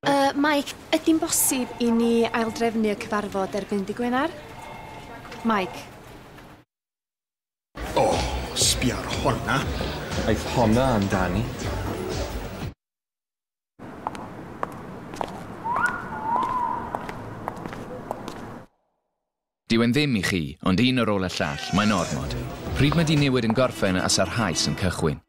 Uh, Mike, ydy'n bosib i ni aildrefnu y cyfarfod erbyn di Gwenar? Mike. O, oh, sbiar honna. Aeth honna amdani. Dyw yn ddim i chi, ond un ar ôl y llall, mae'n ormod. Pryd mae di newid yn gorffen a sarhaes yn cychwyn.